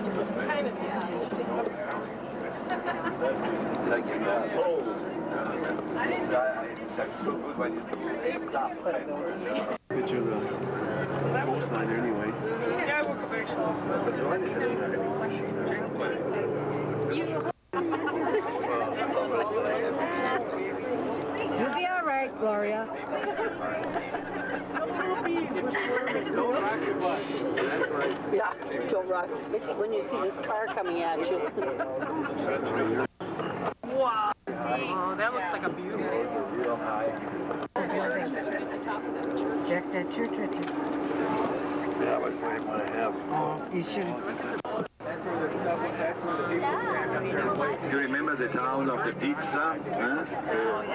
Did I get that? Oh. so good when you stop. Picture of the coastline anyway. You'll be all right, Gloria. Yeah, don't rock. It's when you see this car coming at you. Wow. Oh, that looks like a beauty. Real. Jack that church right there. Yeah, but what do you want to have? Oh, you should. Do you remember the town of the pizza? Huh?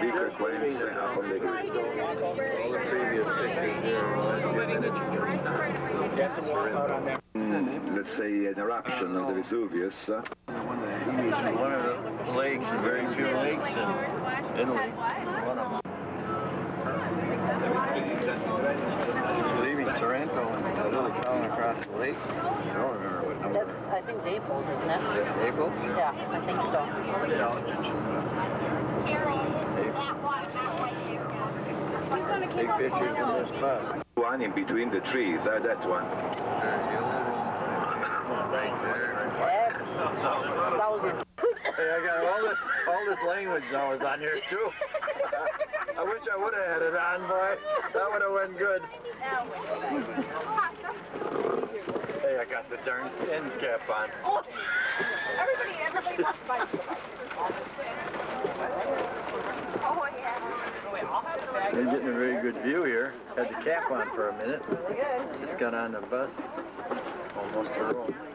Bigger claims uh, All the previous pictures here. Let's say an eruption of the Vesuvius. Uh, One of the, he's one of the lakes, the very few lakes in Italy. One of them. Leaving Sorrento and a little town across the lake. I don't remember what number. That's, I think Naples, isn't it? Naples? Yeah, I think so. Big pictures of this bus. one in between the trees, uh, that one. Hey, I got all this, all this language now is on here too. I wish I would have had it on, boy. That would have went good. Hey, I got the darn end cap on. Oh, Everybody, everybody wants my. Been getting a very good view here. Had the cap on for a minute. Just got on the bus. Almost to Rome.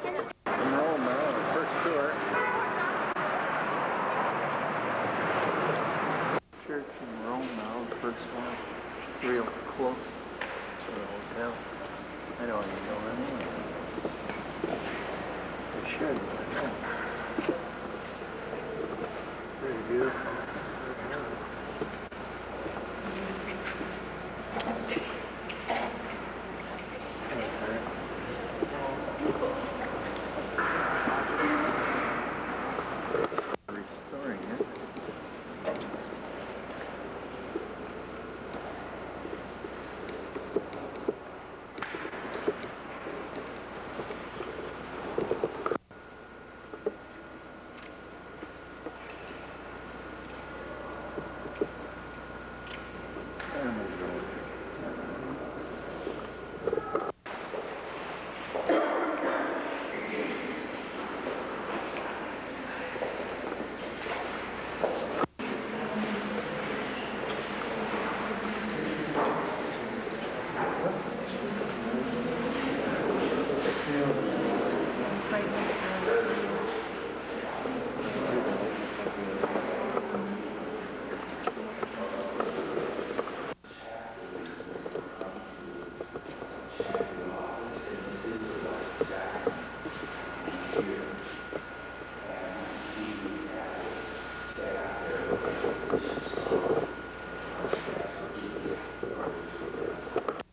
Real close to the hotel. I don't even know the name. They should, but I don't. Pretty beautiful. Restoring it.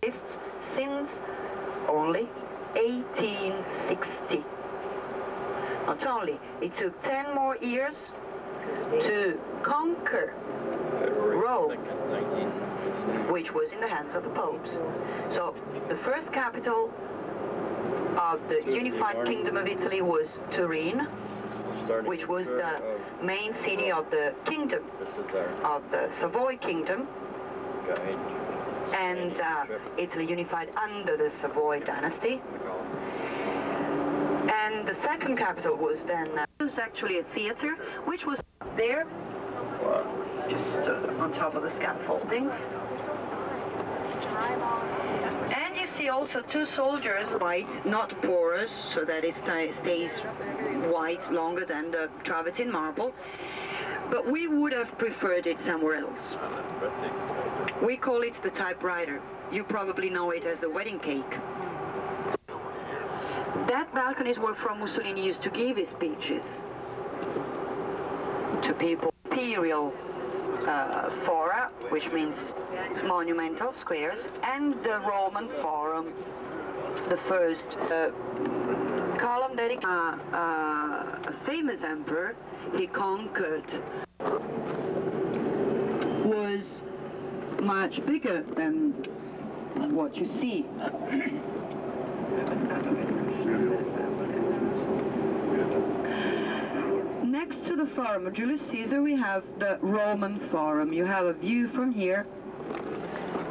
exists since only 1860. Not only, it took 10 more years to conquer Rome, which was in the hands of the popes. So the first capital of the unified kingdom of Italy was Turin, which was the main city of the kingdom This is our of the Savoy kingdom, and uh, Italy unified under the Savoy dynasty. And the second capital was then uh, was actually a theater, which was there, just uh, on top of the scaffoldings. And you see also two soldiers, white, not porous, so that it stays white longer than the travertine marble. But we would have preferred it somewhere else. We call it the typewriter. You probably know it as the wedding cake. That balconies were from Mussolini used to give his speeches to people. Imperial uh, fora, which means monumental squares, and the Roman Forum, the first uh, column dedicated uh, uh, a famous emperor he conquered was much bigger than what you see. Next to the Forum of Julius Caesar, we have the Roman Forum. You have a view from here,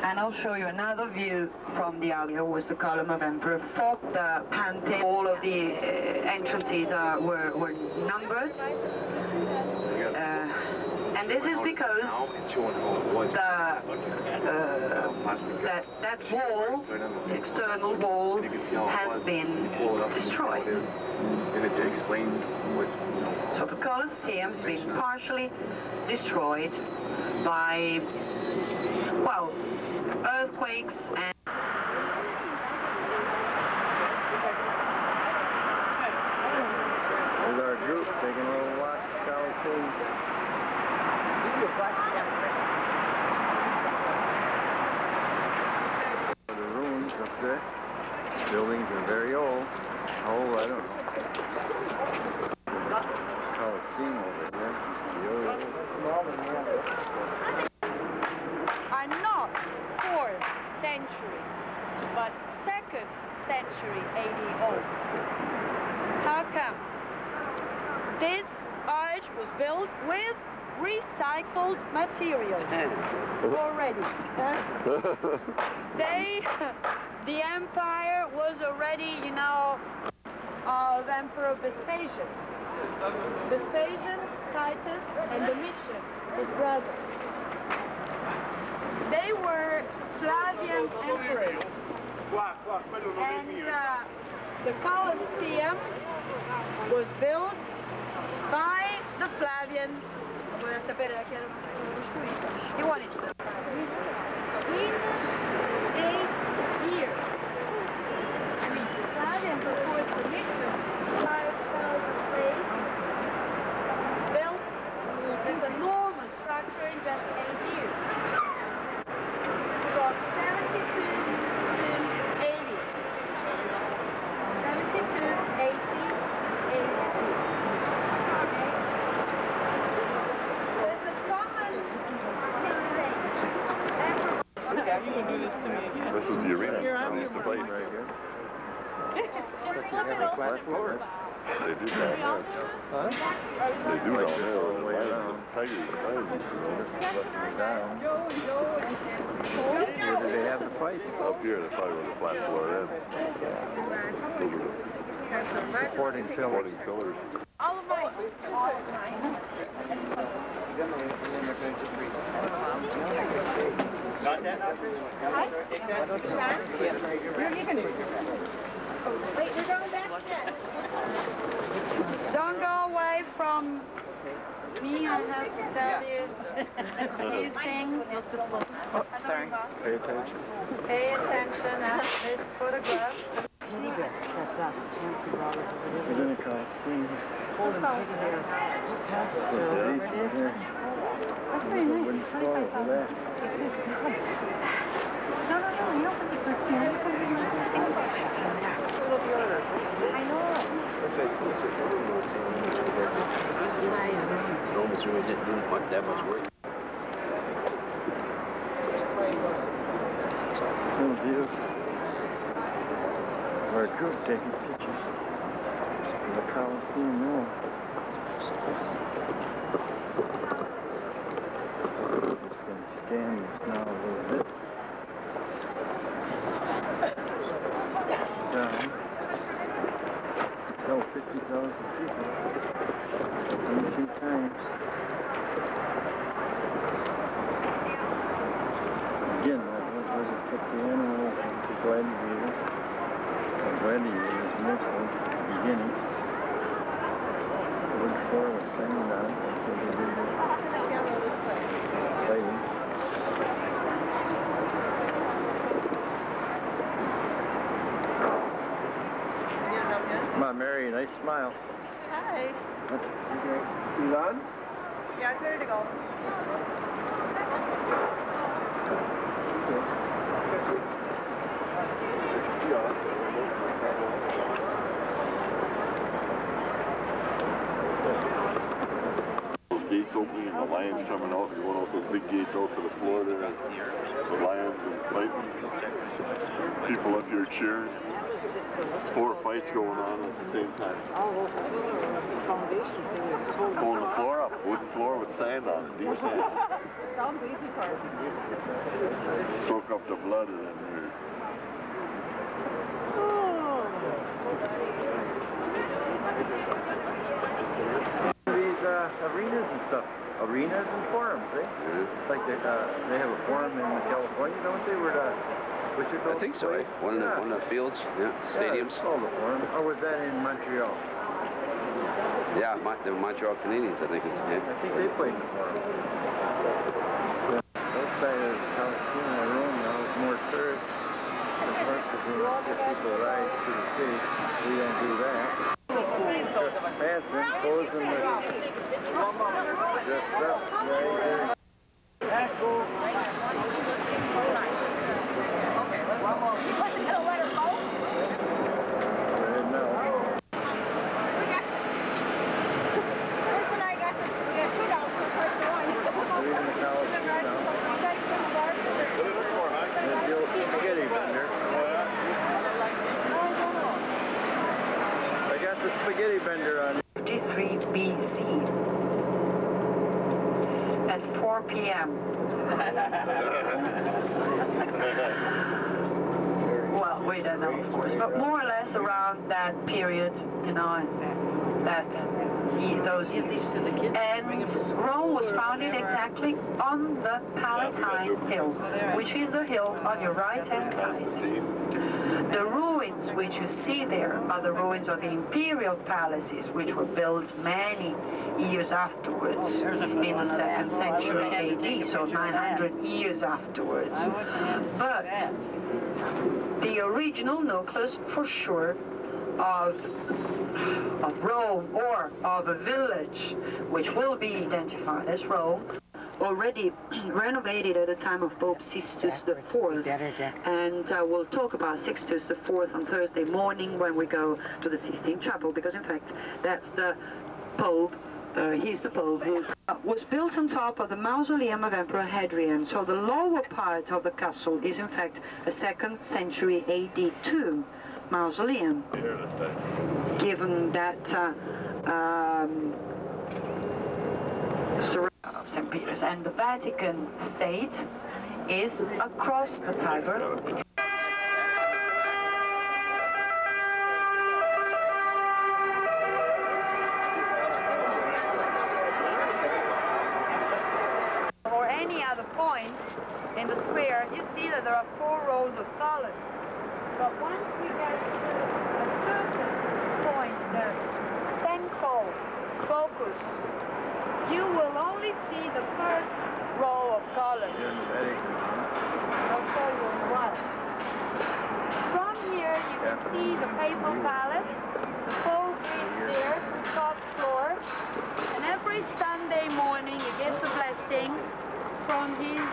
and I'll show you another view from the. Here was the column of Emperor Fought, the Pantheon. All of the uh, entrances are, were, were numbered. Uh, and this is because the, uh, that, that wall, external wall, has been destroyed. So the Colosseum's been partially destroyed by, well, earthquakes and group taking a little Coliseum. The ruins up there. Buildings are very old. How old, I don't know. Coliseum over there. The Are not 4th century, but 2nd century AD old. How come? This arch was built with recycled material already. huh? they, the empire was already, you know, of Emperor Vespasian. Vespasian, Titus, and Domitian, his brother. They were Flavian emperors. And uh, the Colosseum was built by the Flavian. To какой-то вечером. This is looking down. Where do they have the pipes? Up here, that's probably where the flat floor are the Supporting pillars. supporting pillars. All of mine. All of mine. Wait, we're going back yet. Don't go away from me. I have to tell you a few things. Oh, Sorry. Pay attention. Pay attention at this photograph. Teddy bear. That's up. Can't see Robert as it This is. is in a Coliseum. Hold him teddy bear. Past Those or whatever days it is. there. That's very There's a nice. wooden floor over there. No, no, no. You don't put the first one. You put it in the I know. Romans really didn't do that much work. Little view. Our group taking pictures of the Coliseum wall. Just gonna scan this now a little bit. Down. 50,000 people. 22 times. Again, that was where they put the animals and the gladiators. the gladiators mostly, beginning. Wood floor with sand on it, that's what they did their fighting. Come on, Mary, nice smile. Hi. You on? Yeah, it's ready to go. Those gates opening and the lions coming out, you're going out those big gates out to the floor there, the lions and fighting. People up here cheering. Four fights going on at the same time. Pulling the floor up, wooden floor with sand on it, deep sand. Sounds easy us. Soak up the blood then they're These uh, arenas and stuff. Arenas and forums, eh? Like they, uh, they have a forum in California, don't they? Where the, I think so, eh? One of the, one of the fields, yeah, Yeah, stadiums. it's called a. Or was that in Montreal? Yeah, Mon- the Montreal Canadiens, I think is, I think they played in the forum. Outside of Coliseum in Rome now, it's more tourists. Of course, because we must get people rides to the city. We don't do that. Hanson, posing with dressed up right here. Spaghetti vendor. I got the spaghetti vendor on. 53 BC at 4 p.m. well, we don't know, of course, but more or less around that period, you know, that those years. And Rome was founded exactly on the Palatine Hill, which is the hill on your right-hand side. The which you see there are the ruins of the imperial palaces, which were built many years afterwards, in the second century AD, so 900 years afterwards. But the original nucleus, for sure, of of Rome or of a village, which will be identified as Rome, already renovated at the time of Pope Sixtus IV. And uh, we'll talk about Sixtus IV on Thursday morning when we go to the Sistine Chapel, because in fact, that's the Pope uh, he's the Pope, who uh, was built on top of the mausoleum of Emperor Hadrian. So the lower part of the castle is in fact a second century AD tomb mausoleum, given that uh, um, surround of St. Peter's and the Vatican State is across the Tiber. Pope lives there, top floor. And every Sunday morning, he gives a blessing from his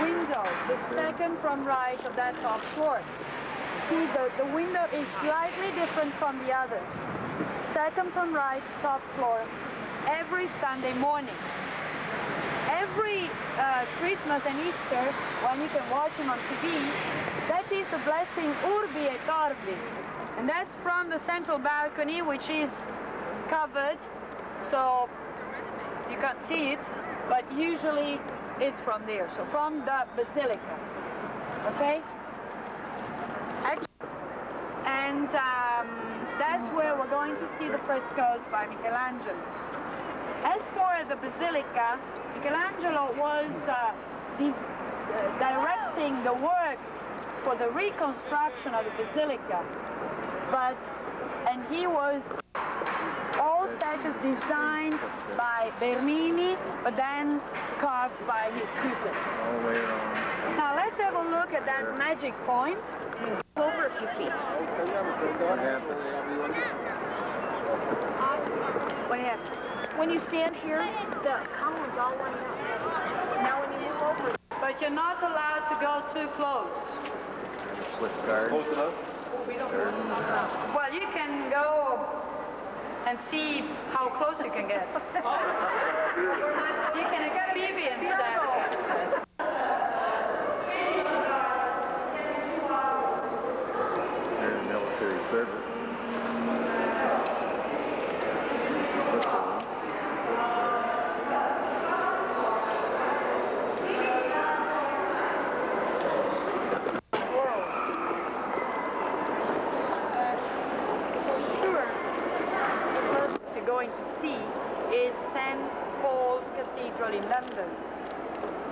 window, the second from right of that top floor. See, the, the window is slightly different from the others. Second from right, top floor, every Sunday morning. Every uh, Christmas and Easter, when you can watch him on TV, that is the blessing Urbi et Orbi. And that's from the central balcony, which is covered, so you can't see it, but usually it's from there, so from the basilica, okay? And um, that's where we're going to see the frescoes by Michelangelo. As for the basilica, Michelangelo was uh, uh, directing the works for the reconstruction of the basilica. But, and he was all statues designed by Bernini, but then carved by his pupils. All the way around. Now let's have a look at that magic point. Over a few feet. What happened? What happened? When you stand here, the columns all line up. Now when you move over, But you're not allowed to go too close. Swiss guard. Close enough? Well, you can go and see how close you can get. you can experience that. They're in military service. Switzerland. For sure, the first you're going to see is St. Paul's Cathedral in London.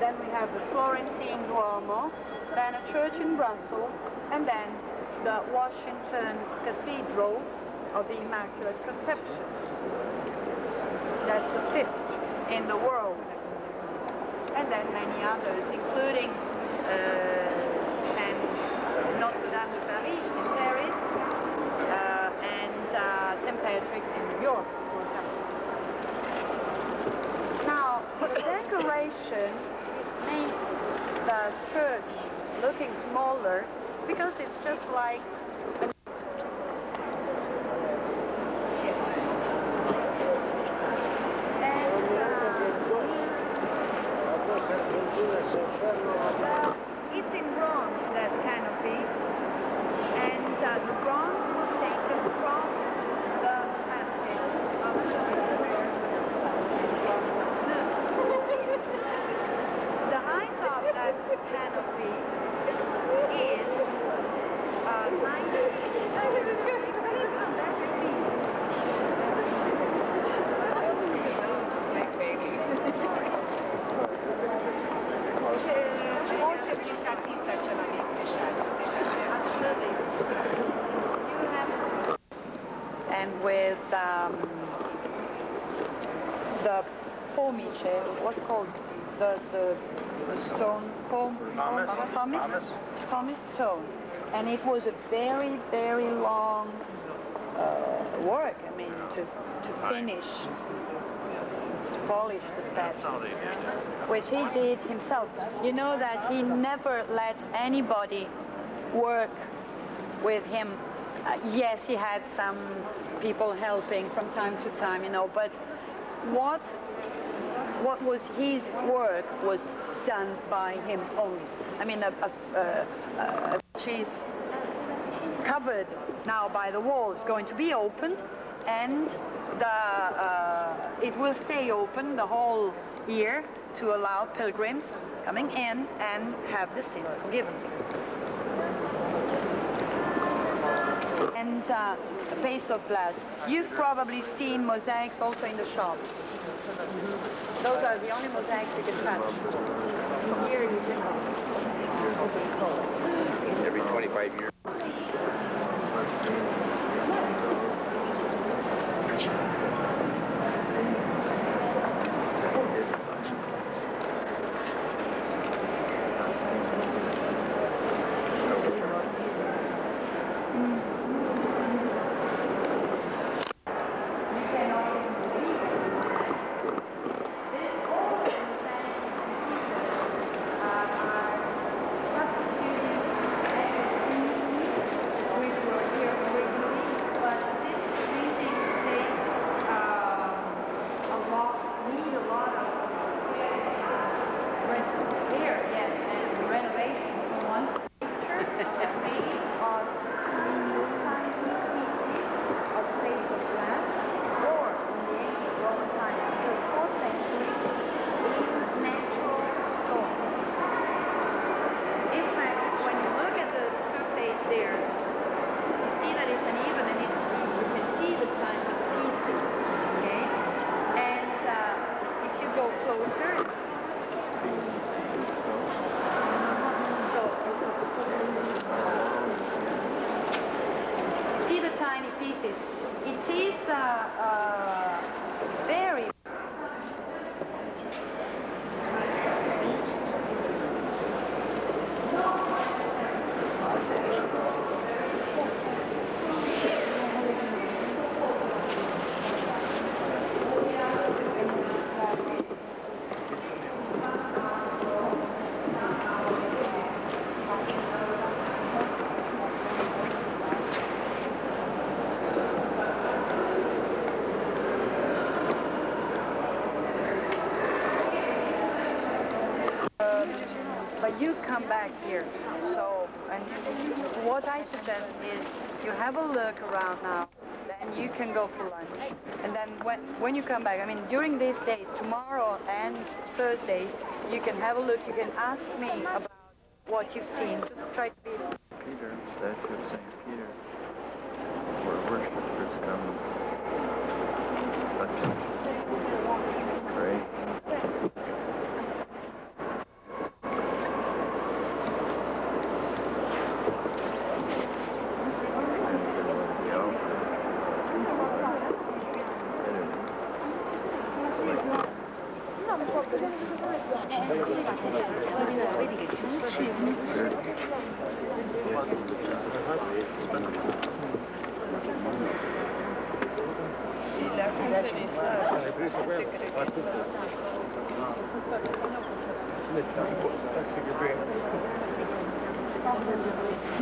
Then we have the Florentine Duomo, then a church in Brussels, and then the Washington Cathedral of the Immaculate Conception. That's the fifth in the world. And then many others, including uh, Saint Notre Dame de Paris in Paris, uh, and uh, St. Patrick's in New York, for example. Now, for the decoration, church looking smaller because it's just like an Well, it's in bronze, that canopy. And uh, the bronze was taken from the casket of The height of that canopy is uh, 90 Forse più artista ce l'avete And with um, the pomice, what's called the the, the stone pom Pumice. pumice Pumice. Pumice stone, and it was a very very long uh, work. I mean to to finish to polish the statues which he did himself. You know that he never let anybody work with him. Uh, yes, he had some people helping from time to time, you know, but what what was his work was done by him only. I mean, a, a, a, a, she's covered now by the wall. It's going to be opened, and the uh, it will stay open the whole year to allow pilgrims coming in and have the sins forgiven. And uh, a paste of glass. You've probably seen mosaics also in the shop. Those are the only mosaics you can touch. Here you cannot. Every 25 years. But you come back here. So, and what I suggest is you have a look around now. Then you can go for lunch. And then when, when you come back, I mean, during these days, tomorrow and Thursday, you can have a look. You can ask me about what you've seen. Just try to be... Peter, statue of St. Peter, where worshippers come. Such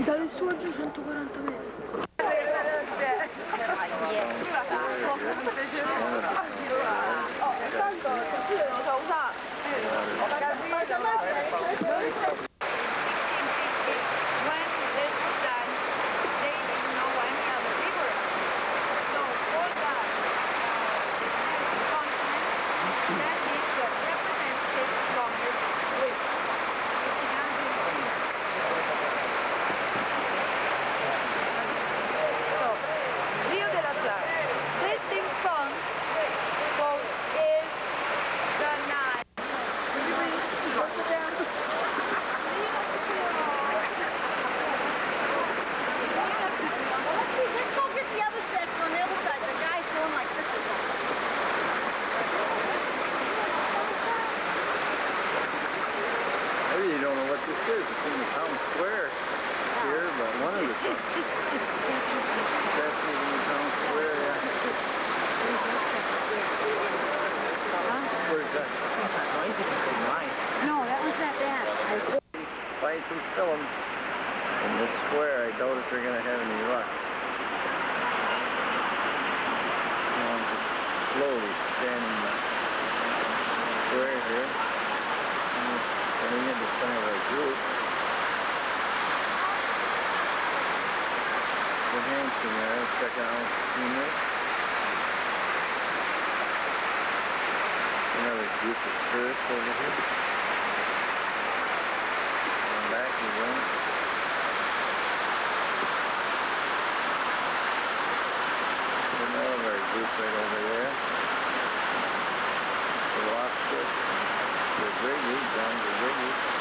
Dalle su a giù 140 metri. There's group right over there. The lobster. The briggy, down the briggy.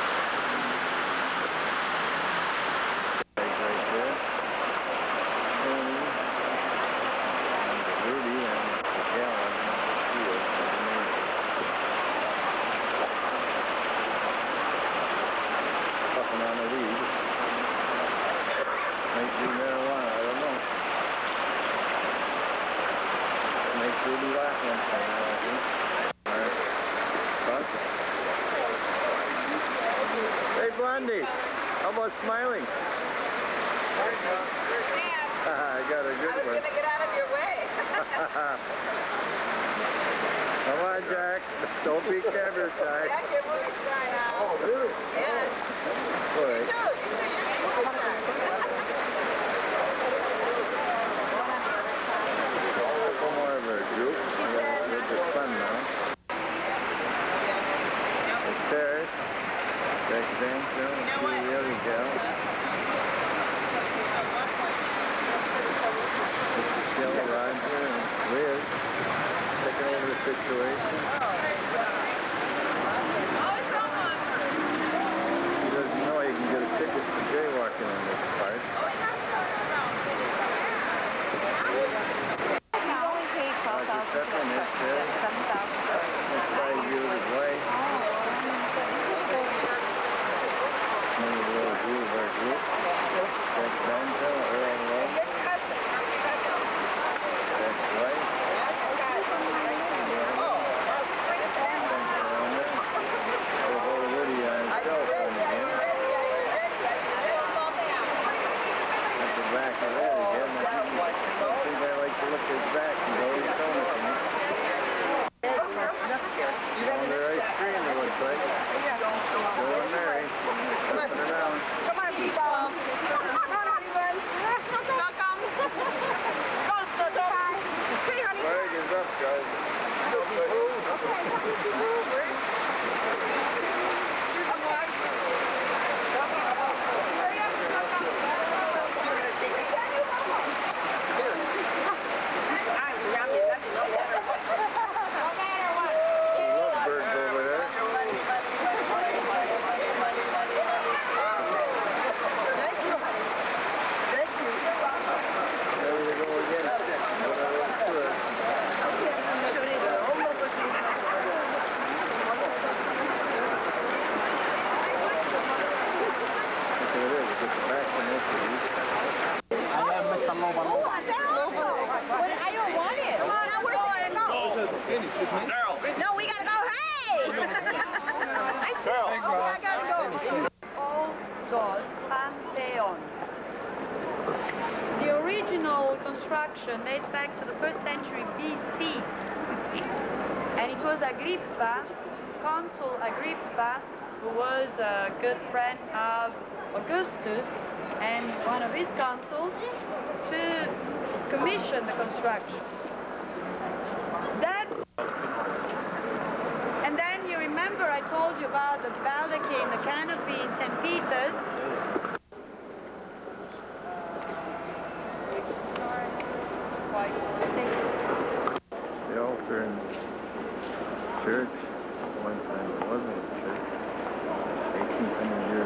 good friend of Augustus and one of his consuls to commission the construction. That, and then you remember I told you about the baldachin, the canopy in St. Peter's. The altar in the church, one time it wasn't in the coming here.